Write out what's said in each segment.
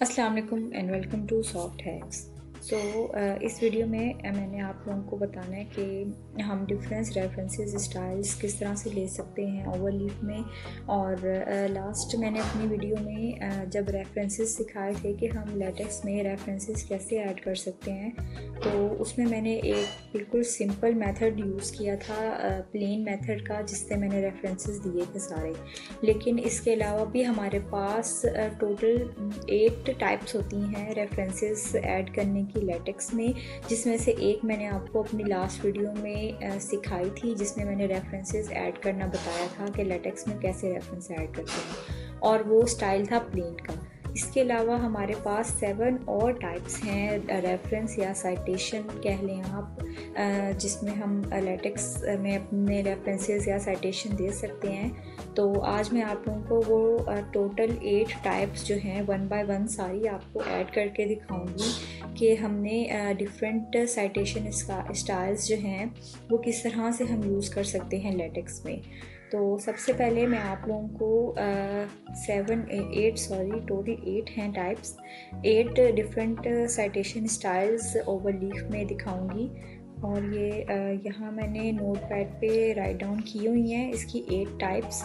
Assalamualaikum and welcome to Soft Hacks. So so, इस video में मैंने आप लोगों को बताना है कि हम डिफरेंस रेफरेंसेस स्टाइल्स किस तरह से ले सकते हैं ओवर लीफ में। और लास्ट मैंने अपनी वीडियो में जब रेफरेंसेस सिखाए थे कि हम लेटेक्स में रेफरेंसेस कैसे ऐड कर सकते हैं तो उसमें मैंने एक बिल्कुल सिंपल मेथड यूज़ किया था प्लेन मेथड का जिससे मैंने रेफरेंसेस दिए थे सारे। लेकिन इसके अलावा भी हमारे पास टोटल एट टाइप्स होती हैं रेफरेंसेस ऐड करने की। लेटेक्स में, जिसमें से एक मैंने आपको अपनी लास्ट वीडियो में सिखाई थी, जिसमें मैंने रेफरेंसेस ऐड करना बताया था कि लेटेक्स में कैसे रेफरेंस ऐड करते हैं। और वो स्टाइल था प्लेन का। इसके अलावा हमारे पास सेवन और टाइप्स हैं रेफरेंस या साइटेशन कह लें आप जिसमें हम लेटेक्स में अपने रेफरेंसेस या साइटेशन दे सकते हैं। तो आज मैं आप लोगों को वो टोटल एट टाइप्स जो हैं वन बाय वन सारी आपको ऐड करके दिखाऊँगी कि हमने डिफरेंट साइटेशन स्टाइल्स जो हैं, वो किस तरह से हम यूज़ कर सकते हैं लेटेक्स में। तो सबसे पहले मैं आप लोगों को seven eight sorry total eight हैं types eight different citation styles Overleaf में दिखाऊँगी। और ये यहाँ मैंने नोट पैड पर राइट डाउन की हुई हैं इसकी एट टाइप्स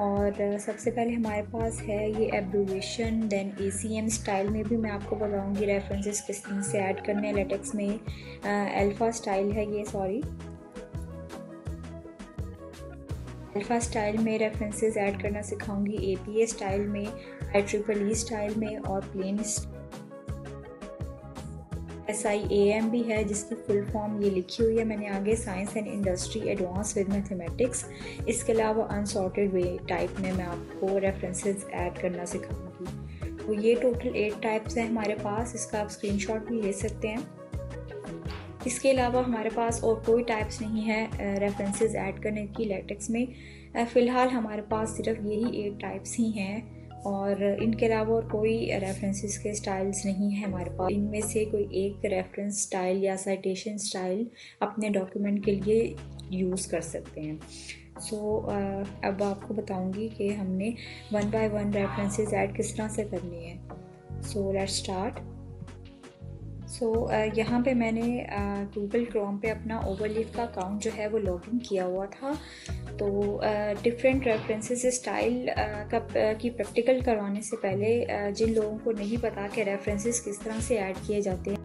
और सबसे पहले हमारे पास है ये abbreviation then A C M style में भी मैं आपको बताऊँगी रेफरेंसेस किस से ऐड करने हैं लेटेक्स में। अल्फ़ा स्टाइल है ये सॉरी अल्फ़ा स्टाइल में रेफरेंसेस ऐड करना सिखाऊँगी ए पी ए स्टाइल में आई ट्रिपल ई स्टाइल में और plain S I A M भी है, जिसकी फुल फॉर्म ये लिखी हुई है। मैंने आगे science and industry advance with mathematics इसके अलावा अनसॉर्टेड वे टाइप में मैं आपको रेफरेंसेस ऐड करना सिखाऊँगी। तो ये टोटल एट टाइप्स हैं हमारे पास। इसका आप स्क्रीनशॉट भी ले सकते हैं। इसके अलावा हमारे पास और कोई टाइप्स नहीं है रेफरेंसेस ऐड करने की लेटेक्स में। फ़िलहाल हमारे पास सिर्फ़ यही एट टाइप्स ही हैं और इनके अलावा और कोई रेफरेंसेस के स्टाइल्स नहीं है हमारे पास। इनमें से कोई एक रेफरेंस स्टाइल या साइटेशन स्टाइल अपने डॉक्यूमेंट के लिए यूज़ कर सकते हैं। सो so, uh, अब आपको बताऊँगी कि हमने one by one references add किस तरह से करनी है। So let start so so, uh, यहाँ पे मैंने गूगल uh, क्रोम पे अपना ओवरलीफ का अकाउंट जो है वो लॉगिन किया हुआ था। तो डिफरेंट रेफरेंसेस स्टाइल का uh, की प्रैक्टिकल करवाने से पहले जिन लोगों को नहीं पता कि रेफरेंसेस किस तरह से ऐड किए जाते हैं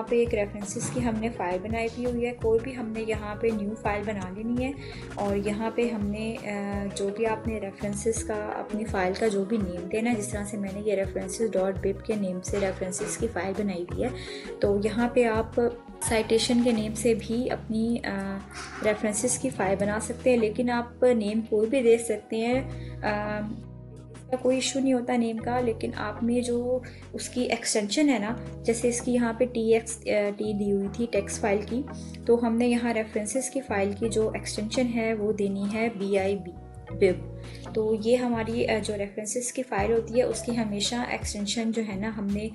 यहाँ पे एक रेफरेंसेस की हमने फ़ाइल बनाई हुई हुई है। कोई भी हमने यहाँ पे न्यू फ़ाइल बना लेनी है और यहाँ पे हमने जो भी आपने रेफरेंसेस का, अपनी फ़ाइल का जो भी नेम देना जिस तरह से मैंने ये रेफरेंसेस डॉट बिप के नेम से रेफरेंसेस की फ़ाइल बनाई हुई है तो यहाँ पे आप साइटेशन के नेम से भी अपनी रेफरेंसेस की फ़ाइल बना सकते हैं। लेकिन आप नेम कोई भी दे सकते हैं कोई इशू नहीं होता नेम का लेकिन आप में जो उसकी एक्सटेंशन है ना जैसे इसकी यहाँ पे टी एक्स टी दी हुई थी टेक्स्ट फ़ाइल की तो हमने यहाँ रेफरेंसेस की फ़ाइल की जो एक्सटेंशन है वो देनी है बी आई बी बिब तो ये हमारी जो रेफरेंसेस की फ़ाइल होती है उसकी हमेशा एक्सटेंशन जो है ना हमने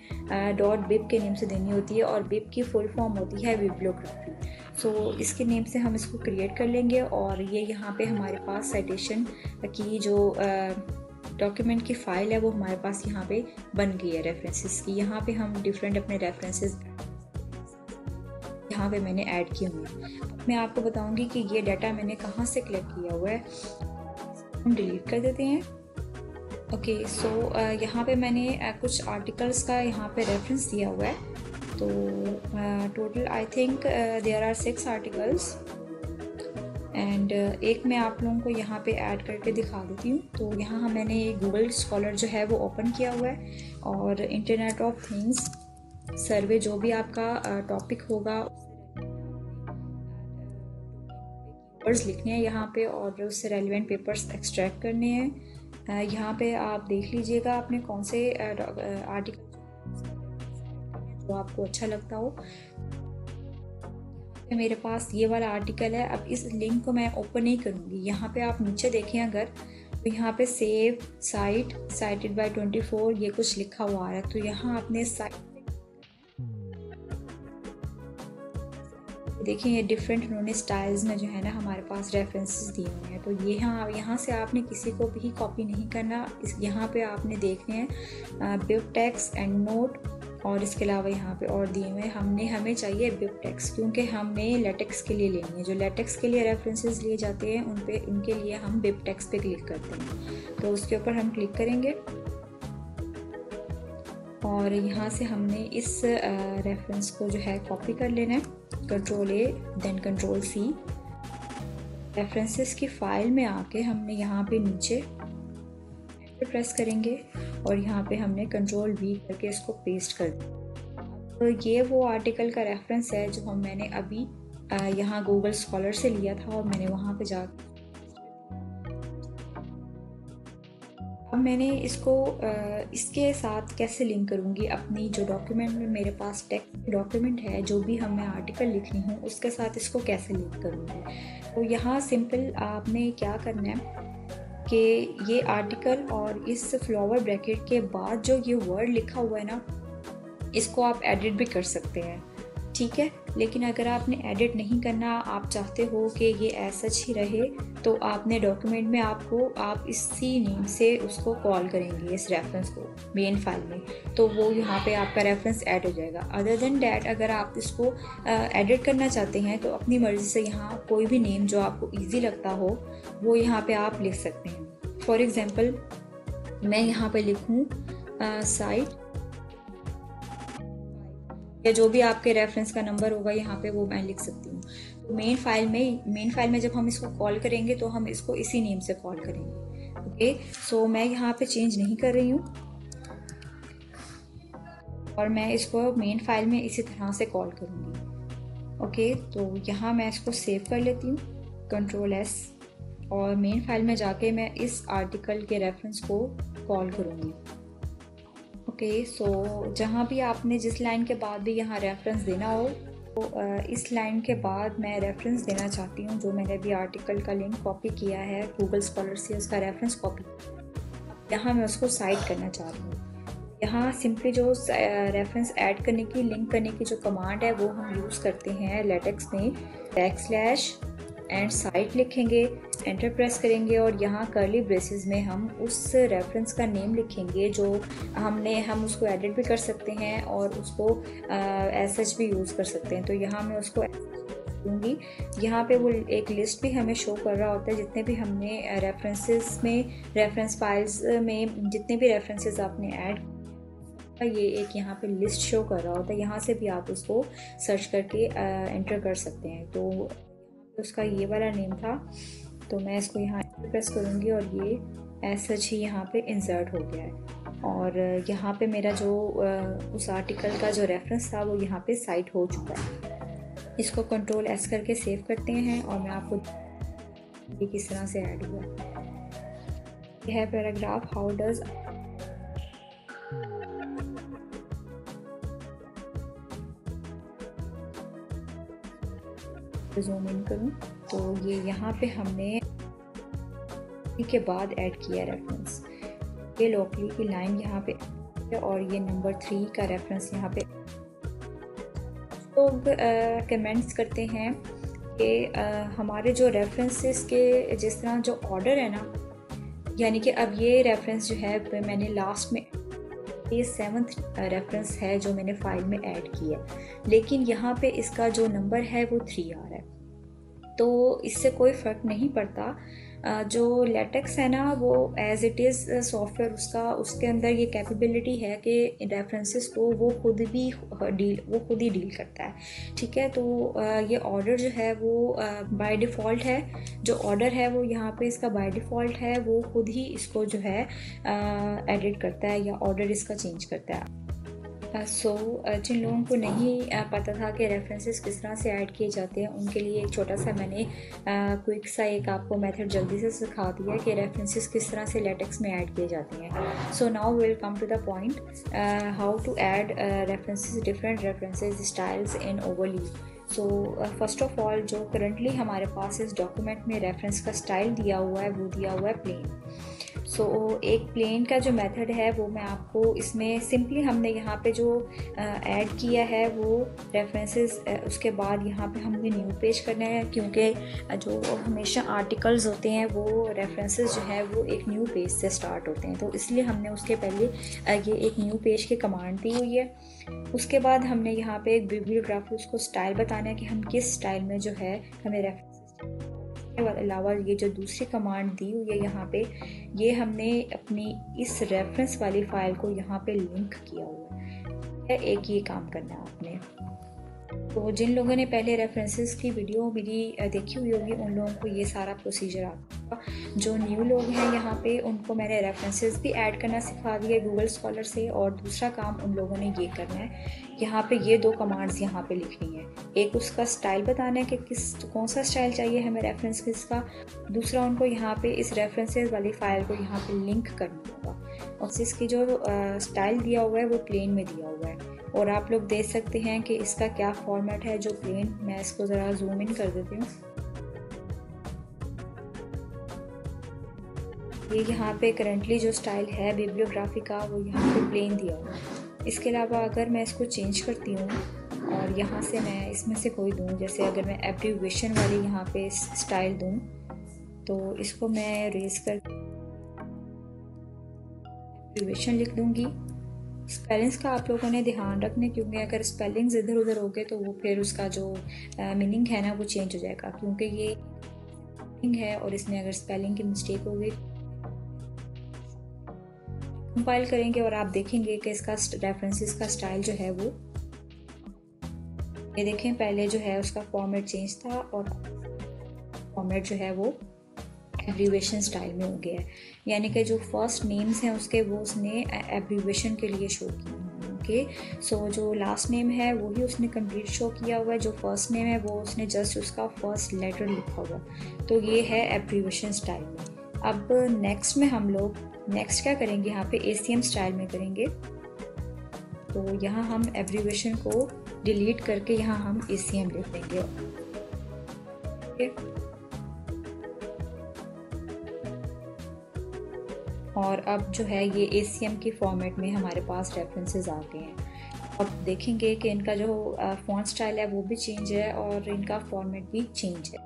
डॉट बिब के नेम से देनी होती है और बिब की फुल फॉर्म होती है बिब्लोग्राफी सो so, इसके नेम से हम इसको क्रिएट कर लेंगे और ये यहाँ पे हमारे पास साइटेशन की जो डॉक्यूमेंट की फ़ाइल है वो हमारे पास यहाँ पे बन गई है रेफरेंसेस की। यहाँ पे हम डिफरेंट अपने रेफरेंसेस यहाँ पे मैंने ऐड किए हुए हैं। मैं आपको बताऊँगी कि ये डाटा मैंने कहाँ से कलेक्ट किया हुआ है। हम डिलीट कर देते हैं। ओके सो यहाँ पे मैंने uh, कुछ आर्टिकल्स का यहाँ पे रेफरेंस दिया हुआ है। तो total I think there are six articles and uh, एक मैं आप लोगों को यहाँ पे ऐड करके दिखा देती हूँ। तो यहाँ मैंने गूगल स्कॉलर जो है वो ओपन किया हुआ है। और इंटरनेट ऑफ़ थिंग्स सर्वे जो भी आपका टॉपिक uh, होगा पेपर्स लिखने हैं यहाँ पे और उससे रेलिवेंट पेपर्स एक्सट्रैक्ट करने हैं। Uh, यहाँ पे आप देख लीजिएगा आपने कौन से आर्टिकल जो आपको अच्छा लगता हो। पे मेरे पास ये वाला आर्टिकल है, अब इस लिंक को मैं ओपन नहीं करूँगी। यहाँ पे आप नीचे देखें अगर तो यहाँ पे सेव साइट साइटेड बाय 24 ये कुछ लिखा हुआ आ रहा है। तो यहाँ आपने साइट देखिए ये डिफरेंट उन्होंने स्टाइल्स में जो है ना हमारे पास रेफरेंसेस दिए हुए हैं। तो ये यहाँ यहाँ से आपने किसी को भी कॉपी नहीं करना। इस यहाँ पे आपने देखने हैं बिब टेक्स एंड नोट और इसके अलावा यहाँ पे और दिए हुए हमने, हमें चाहिए बिपटेक्स क्योंकि हमने लेटेक्स के लिए लेनी है। जो लेटेक्स के लिए रेफरेंसेस लिए जाते हैं, उन पे, उनके लिए हम बिपटेक्स पे क्लिक करते हैं। तो उसके ऊपर हम क्लिक करेंगे। और यहाँ से हमने इस रेफरेंस को जो है कॉपी कर लेना है। Control A then control C references की फ़ाइल में आके हमने यहाँ पे नीचे प्रेस करेंगे। और यहाँ पे हमने कंट्रोल वी करके इसको पेस्ट कर दिया। तो ये वो आर्टिकल का रेफरेंस है जो हम मैंने अभी यहाँ गूगल स्कॉलर से लिया था और मैंने वहाँ पे जा अब मैंने इसको इसके साथ कैसे लिंक करूँगी? अपनी जो डॉक्यूमेंट में मेरे पास टेक्स्ट डॉक्यूमेंट है, जो भी हम आर्टिकल लिखनी हूँ, उसके साथ इसको कैसे लिंक करूँगी? तो यहाँ सिंपल आपने क्या करना है कि ये आर्टिकल और इस फ्लावर ब्रैकेट के बाद जो ये वर्ड लिखा हुआ है ना, इसको आप एडिट भी कर सकते हैं। ठीक है? लेकिन अगर आपने एडिट नहीं करना, आप चाहते हो कि ये ऐसा ही रहे तो आपने डॉक्यूमेंट में आपको, आप इसी नेम से उसको कॉल करेंगे, इस रेफरेंस को मेन फ़ाइल में। तो वो यहाँ पे आपका रेफरेंस ऐड हो जाएगा। अदर देन डैट अगर आप इसको एडिट करना चाहते हैं तो अपनी मर्ज़ी से यहाँ कोई भी नेम जो आपको ईजी लगता हो, वो यहाँ पर आप लिख सकते हैं। फॉर एग्ज़ाम्पल मैं यहाँ पर लिखूँ साइट या जो भी आपके रेफरेंस का नंबर होगा, यहाँ पे वो मैं लिख सकती हूँ। तो मेन फ़ाइल में मेन फ़ाइल में जब हम इसको कॉल करेंगे तो हम इसको इसी नेम से कॉल करेंगे। ओके सो मैं यहाँ पे चेंज नहीं कर रही हूँ। और मैं इसको मेन फ़ाइल में इसी तरह से कॉल करूँगी। ओके तो यहाँ मैं इसको सेव कर लेती हूँ कंट्रोल एस और मेन फ़ाइल में जाके मैं इस आर्टिकल के रेफरेंस को कॉल करूँगी। ओके सो जहाँ भी आपने जिस लाइन के बाद भी यहाँ रेफरेंस देना हो तो इस लाइन के बाद मैं रेफरेंस देना चाहती हूँ, जो मैंने अभी आर्टिकल का लिंक कॉपी किया है गूगल स्कॉलर से उसका रेफरेंस कॉपी यहाँ मैं उसको साइड करना चाह रही हूँ। यहाँ सिंपली जो रेफरेंस ऐड करने की लिंक करने की जो कमांड है, वो हम यूज़ करते हैं लेटेक्स में बैक स्लैश एंड साइट लिखेंगे एंटर प्रेस करेंगे और यहाँ करली ब्रेसेस में हम उस रेफरेंस का नेम लिखेंगे जो हमने, हम उसको एडिट भी कर सकते हैं और उसको एस एच भी यूज़ कर सकते हैं। तो यहाँ मैं उसको दूँगी। यहाँ पे वो एक लिस्ट भी हमें शो कर रहा होता है, जितने भी हमने रेफरेंसेस में रेफरेंस फाइल्स में जितने भी रेफरेंसेस आपने ऐड ये एक यहाँ पे लिस्ट शो कर रहा होता है। यहाँ से भी आप उसको सर्च करके एंटर कर सकते हैं। तो उसका ये वाला नेम था। तो मैं इसको यहाँ प्रेस करूँगी और ये एस सच ही यहाँ पे इंसर्ट हो गया है। और यहाँ पे मेरा जो उस आर्टिकल का जो रेफरेंस था वो यहाँ पे साइट हो चुका है। इसको कंट्रोल एस करके सेव करते हैं और मैं आपको ये किस तरह से ऐड हुआ यह paragraph how does zoom in करूँ। तो ये यहाँ पे हमने के बाद ऐड किया रेफरेंस ये लोकली की लाइन यहाँ पे और ये नंबर थ्री का रेफरेंस यहाँ पे। लोग तो कमेंट्स करते हैं कि हमारे जो रेफरेंसेस के जिस तरह जो ऑर्डर है ना, यानी कि अब ये रेफरेंस जो है, मैंने लास्ट में ये सेवन्थ रेफरेंस है जो मैंने फ़ाइल में ऐड है। लेकिन यहाँ पे इसका जो नंबर है वो थ्री आ रहा है। तो इससे कोई फ़र्क नहीं पड़ता। जो लेटेक्स है ना, वो एज इट इज़ सॉफ्टवेयर उसका, उसके अंदर ये कैपेबिलिटी है कि रेफरेंसेस को वो खुद भी डील वो खुद ही डील करता है। ठीक है? तो ये ऑर्डर जो है वो बाय डिफ़ॉल्ट है। जो ऑर्डर है वो यहाँ पे इसका बाय डिफ़ॉल्ट है, वो खुद ही इसको जो है एडिट करता है या ऑर्डर इसका चेंज करता है। सो uh, जिन लोगों को नहीं पता था कि रेफरेंसेस किस तरह से ऐड किए जाते हैं उनके लिए एक छोटा सा मैंने क्विक सा एक आपको मेथड जल्दी से सिखा दिया कि रेफरेंसेस किस तरह से लेटेक्स में ऐड किए जाते हैं। So now will come to the point how to add references different references styles in Overleaf so first of all जो करंटली हमारे पास इस डॉक्यूमेंट में रेफरेंस का स्टाइल दिया हुआ है वो दिया हुआ है प्लेन सो so, एक प्लेन का जो मेथड है वो मैं आपको इसमें सिंपली हमने यहाँ पे जो ऐड किया है वो रेफरेंसेस उसके बाद यहाँ पे हमने न्यू पेज करना है क्योंकि जो हमेशा आर्टिकल्स होते हैं वो रेफरेंसेस जो है वो एक न्यू पेज से स्टार्ट होते हैं। तो इसलिए हमने उसके पहले ये एक न्यू पेज की कमांड दी हुई है। उसके बाद हमने यहाँ पे एक बिब्लियोग्राफी उसको स्टाइल बताना है कि हम किस स्टाइल में जो है हमें रेफरेंसेस अलावा ये जो दूसरी कमांड दी हुई है यहाँ पे, ये हमने अपनी इस रेफरेंस वाली फ़ाइल को यहाँ पे लिंक किया हुआ है। एक ये काम करना है आपने। तो जिन लोगों ने पहले रेफरेंसेस की वीडियो मेरी देखी हुई होगी, उन लोगों को ये सारा प्रोसीजर आता जो न्यू लोग हैं यहाँ पे, उनको मैंने रेफरेंसेस भी ऐड करना सिखा दिया गूगल स्कॉलर से और दूसरा काम उन लोगों ने ये करना है। यहाँ पे ये दो कमांड्स यहाँ पे लिखनी है। एक उसका स्टाइल बताना है कि किस, कौन सा स्टाइल चाहिए हमें रेफरेंसेस का। दूसरा उनको यहाँ पे इस रेफरेंसेस वाली फ़ाइल को यहाँ पे लिंक करना होगा। और इसकी जो स्टाइल दिया हुआ है वो प्लेन में दिया हुआ है। और आप लोग देख सकते हैं कि इसका क्या फॉर्मेट है, जो प्लेन मैं इसको ज़रा जूम इन कर देती हूँ। ये यहाँ पे करंटली जो स्टाइल है बिब्लियोग्राफी का, वो यहाँ पे प्लेन दिया हुआ इसके अलावा अगर मैं इसको चेंज करती हूँ, और यहाँ से मैं इसमें से कोई दूँ, जैसे अगर मैं एब्रीवेशन वाली यहाँ पे स्टाइल दूँ तो इसको मैं रेस कर एब्रीवेशन लिख दूँगी। स्पेलिंग्स का आप लोगों ने ध्यान रखने, क्योंकि अगर स्पेलिंग्स इधर उधर हो गए तो वो फिर उसका जो मीनिंग है ना, वो चेंज हो जाएगा। क्योंकि ये है और इसमें अगर स्पेलिंग की मिस्टेक हो गई कंपाइल करेंगे और आप देखेंगे कि इसका रेफरेंसेस का स्टाइल जो है वो। ये देखें, पहले जो है उसका फॉर्मेट चेंज था और फॉर्मेट जो है वो एब्रीवेशन स्टाइल में हो गया है। यानी कि जो फ़र्स्ट नेम्स हैं उसके, वो उसने एब्रीवेशन के लिए शो किए ओके सो जो लास्ट नेम है, वो वही उसने कंप्लीट शो किया हुआ है। जो फ़र्स्ट नेम है, वो उसने जस्ट उसका फ़र्स्ट लेटर लिखा हुआ तो ये है एब्रीवेशन स्टाइल में। अब नेक्स्ट में हम लोग नेक्स्ट क्या करेंगे? यहाँ पे ए स्टाइल में करेंगे। तो यहाँ हम एब्रीवेशन को डिलीट करके यहाँ हम ए सी एम लिख देंगे। और अब जो है ये एसीएम के फॉर्मेट में हमारे पास रेफरेंसेस आ गए हैं। अब देखेंगे कि इनका जो फ़ॉन्ट स्टाइल है वो भी चेंज है और इनका फॉर्मेट भी चेंज है।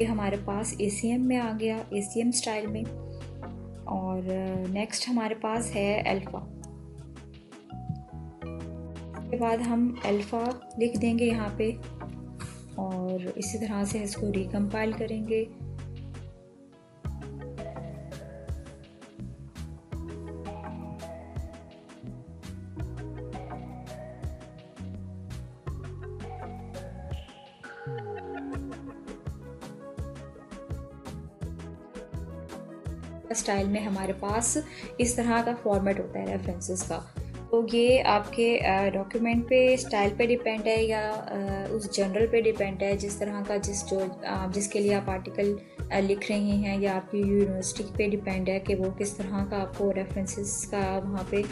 ये हमारे पास एसीएम में आ गया एसीएम स्टाइल में। और नेक्स्ट हमारे पास है अल्फ़ा उसके बाद हम अल्फ़ा लिख देंगे यहाँ पे और इसी तरह से इसको रिकम्पाइल करेंगे। स्टाइल में हमारे पास इस तरह का फॉर्मेट होता है रेफरेंसेस का। तो ये आपके डॉक्यूमेंट पे स्टाइल पे डिपेंड है या उस जनरल पे डिपेंड है? जिस तरह का जिस जो जिसके लिए आप आर्टिकल लिख रहे हैं या आपकी यूनिवर्सिटी पे डिपेंड है कि वो किस तरह का आपको रेफरेंसेस का वहाँ पे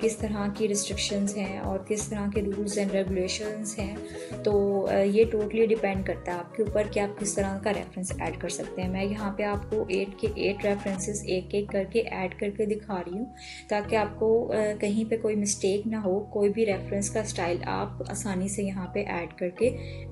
किस तरह की रिस्ट्रिक्शंस हैं और किस तरह के रूल्स एंड रेगुलेशंस हैं? तो ये टोटली डिपेंड करता है आपके ऊपर कि आप किस तरह का रेफरेंस ऐड कर सकते हैं। मैं यहाँ पे आपको एट के एट रेफरेंसेस एक एक करके ऐड करके दिखा रही हूँ ताकि आपको कहीं पे कोई मिस्टेक ना हो कोई भी रेफरेंस का स्टाइल आप आसानी से यहाँ पे ऐड करके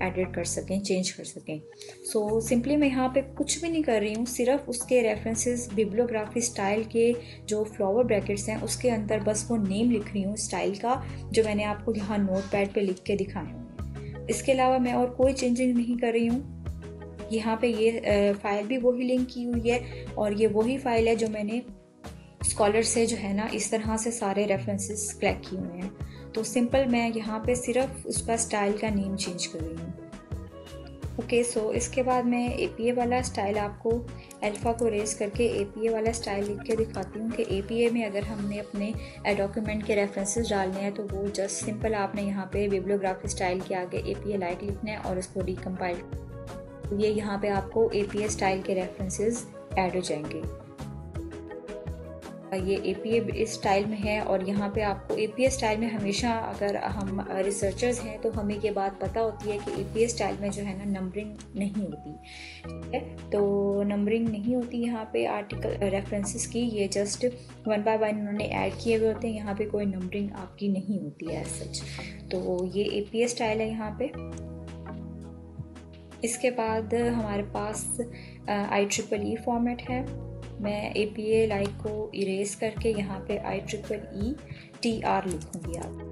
एडिट कर सकें चेंज कर सकें। सो so, सिंपली मैं यहाँ पे कुछ भी नहीं कर रही हूँ सिर्फ़ उसके रेफरेंसेस बिब्लोग्राफी स्टाइल के जो फ्लावर ब्रैकेट्स हैं उसके अंदर बस वो नेम लिख रही हूँ स्टाइल का जो मैंने आपको यहाँ नोट पैड पर लिख के हुए इसके अलावा मैं और कोई चेंजिंग नहीं कर रही हूँ। यहाँ पे ये फ़ाइल भी वही लिंक की हुई है और ये वही फ़ाइल है जो मैंने स्कॉलर से जो है ना, इस तरह से सारे रेफरेंसेस कलेक्ट किए हुए हैं। तो सिंपल मैं यहाँ पे सिर्फ़ उसका स्टाइल का नेम चेंज कर रही हूँ। ओके सो इसके बाद मैं ए पी ए वाला स्टाइल आपको अल्फ़ा को रेस करके ए पी ए वाला स्टाइल लिख के दिखाती हूँ कि ए पी ए में अगर हमने अपने डॉक्यूमेंट के रेफरेंसेस डालने हैं तो वो जस्ट सिंपल आपने यहाँ पे बिब्लियोग्राफी स्टाइल के आगे ए पी ए लाइक लिखना है और इसको रिकम्पाइल ये यहाँ पे आपको ए पी ए स्टाइल के रेफरेंसेस ऐड हो जाएँगे। ये ए पी स्टाइल में है और यहाँ पे आपको ए पी स्टाइल में हमेशा अगर हम रिसर्चर्स हैं तो हमें ये बात पता होती है कि ए पी स्टाइल में जो है ना नंबरिंग नहीं होती, ठीक है? तो नंबरिंग नहीं होती यहाँ पे आर्टिकल रेफरेंसेस की, ये जस्ट वन बाय वन उन्होंने ऐड किए हुए होते हैं, यहाँ पे कोई नंबरिंग आपकी नहीं होती है सच तो ये ए पी स्टाइल है यहाँ पे। इसके बाद हमारे पास आई ट्रिपल ई फॉर्मेट है। मैं ए पी ए लाइक को इरेज करके यहाँ पे I triple E T R लिखूँगी आप।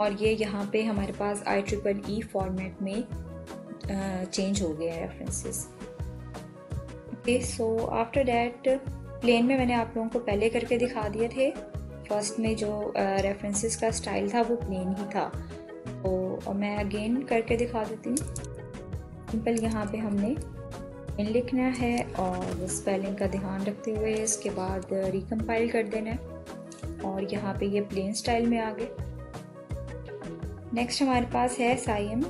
और ये यहाँ पे हमारे पास आई ट्रिपल ई फॉर्मेट में चेंज हो गया है references okay so after that plain में मैंने आप लोगों को पहले करके दिखा दिए थे। फ़र्स्ट में जो रेफरेंसेस का स्टाइल था वो प्लेन ही था। तो और मैं अगेन करके दिखा देती हूँ। सिंपल यहाँ पे हमने इन लिखना है और स्पेलिंग का ध्यान रखते हुए इसके बाद रिकम्पाइल कर देना है। और यहाँ पे ये प्लेन स्टाइल में आ गए। नेक्स्ट हमारे पास है साइम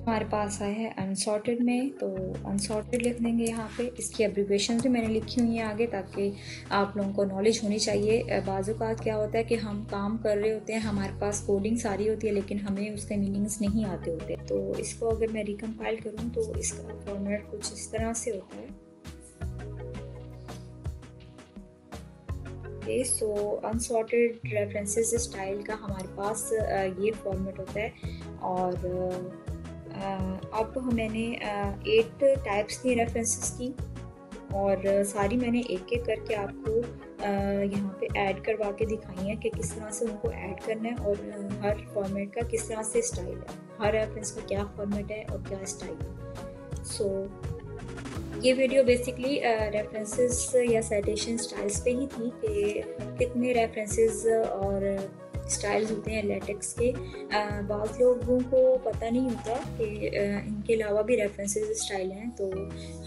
हमारे पास आया है अनसॉर्टेड में तो अनसॉर्टेड लिख देंगे यहाँ पे। इसकी एब्रीवेशन भी मैंने लिखी हुई हैं आगे ताकि आप लोगों को नॉलेज होनी चाहिए। बाज़ात क्या होता है कि हम काम कर रहे होते हैं, हमारे पास कोडिंग सारी होती है, लेकिन हमें उसके मीनिंग्स नहीं आते होते। तो इसको अगर मैं रिकम्पाइल करूँ तो इसका फॉर्मेट कुछ इस तरह से होता है। सो अनसॉर्टेड रेफरेंसेस स्टाइल का हमारे पास ये फॉर्मेट होता है। और अब मैंने एट टाइप्स थी रेफरेंसेस की और सारी मैंने एक एक करके आपको यहाँ पे ऐड करवा के दिखाई है कि किस तरह से उनको ऐड करना है और हर फॉर्मेट का किस तरह से स्टाइल है। हर रेफरेंस का क्या फॉर्मेट है और क्या स्टाइल है। सो so, ये वीडियो बेसिकली रेफरेंसेस या साइटेशन स्टाइल्स पे ही थी कि कितने रेफरेंसेस और स्टाइल्स होते हैं लेटेक्स के। बहुत लोगों को पता नहीं होता कि इनके अलावा भी रेफरेंसेस स्टाइल हैं तो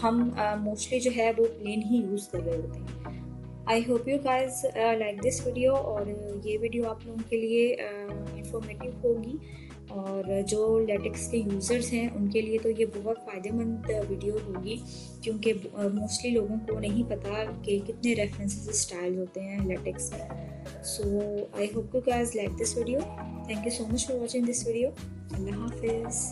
हम मोस्टली जो है वो प्लेन ही यूज़ कर रहे होते हैं। I hope you guys like this video और ये वीडियो आप लोगों के लिए इंफॉर्मेटिव होगी। और जो लेटेक्स के यूज़र्स हैं, उनके लिए तो ये बहुत फ़ायदेमंद वीडियो होगी, क्योंकि मोस्टली लोगों को नहीं पता कि कितने रेफरेंसेस स्टाइल होते हैं लेटेक्स में। So I hope you guys like this video thank you so much for watching this video अल्लाह हाफिज़